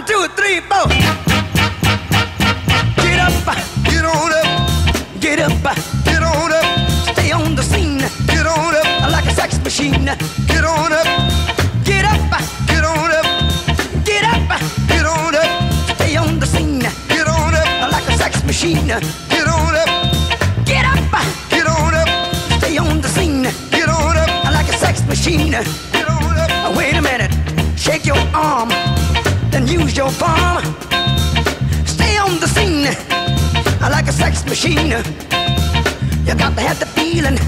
One, two, three, four. Get up, Get on up, get up, get on up, stay on the scene. Get on up, like a sex machine. get on up, Get up, get on up, get up, get on up, stay on the scene. Get on up, like a sex machine. get on up, Get up, get on up, stay on the scene. Get on up, like a sex machine. get on up. Wait a minute, use your palm. Stay on the scene like a sex machine. You got to have the feeling,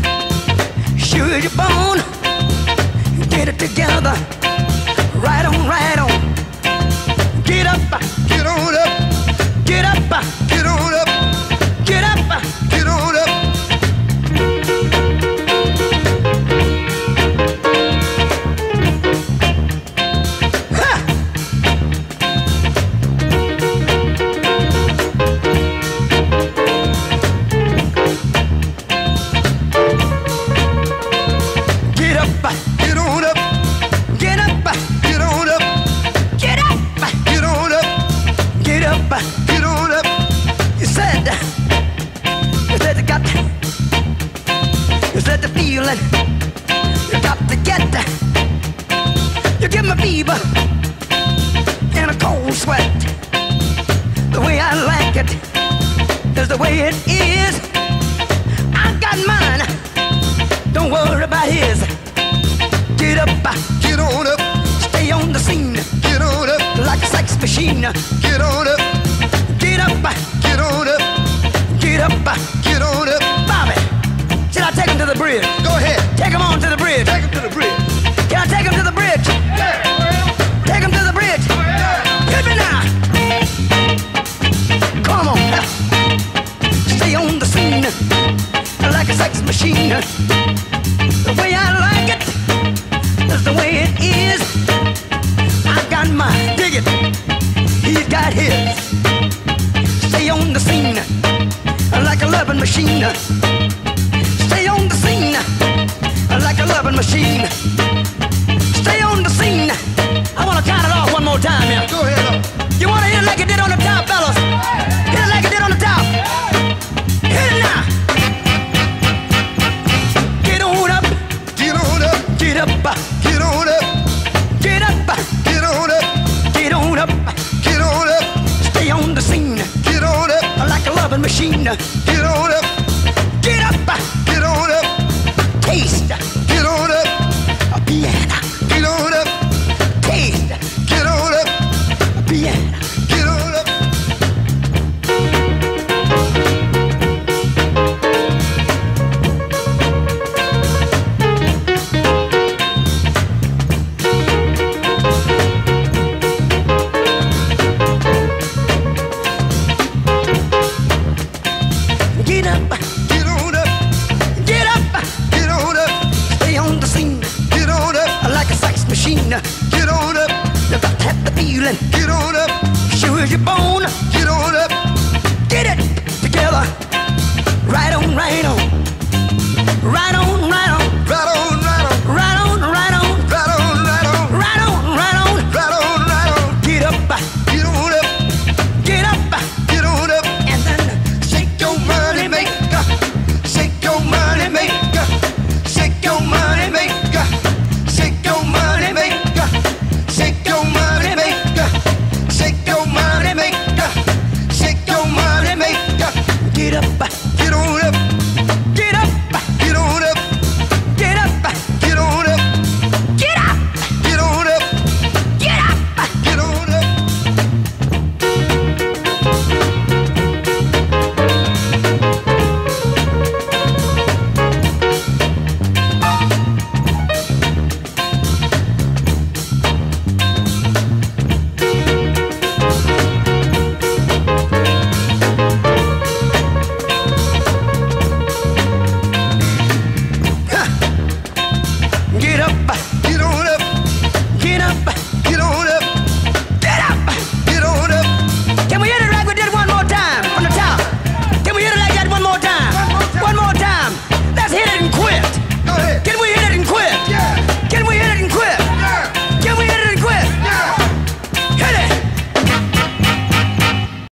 up. get on up. You said, you said you got, you said the feeling, you got to get. You give me fever and a cold sweat. The way I like it is the way it is. I got mine, don't worry about his. Get up, Get on up, stay on the scene get on up, like a sex machine. get on up, up. get on up. Bobby, should I take him to the bridge? Go ahead, Take him on to the bridge. take him to the bridge. Can I take him to the bridge? Yeah. Take him to the bridge. Hit me now. Come on. Stay on the scene like a sex machine. The way I like it is the way it is. Machine. Stay on the scene like a loving machine. Stay on the scene. I wanna count it off one more time here. Go ahead. You wanna hit it like it did on the top, fellas? Hit it like it did on the top. Hit it now. Get on up, Get on up, get up, get on up, get up, get on up, get on up. get on up, Stay on the scene get on up, like a loving machine. Taste get on up, a piano. get on up, Taste get on up, a piano. get on up. Get up, get on up, got to have the feeling, get on up, sure as your bone. get on up, Get it together, right on, right on, right on,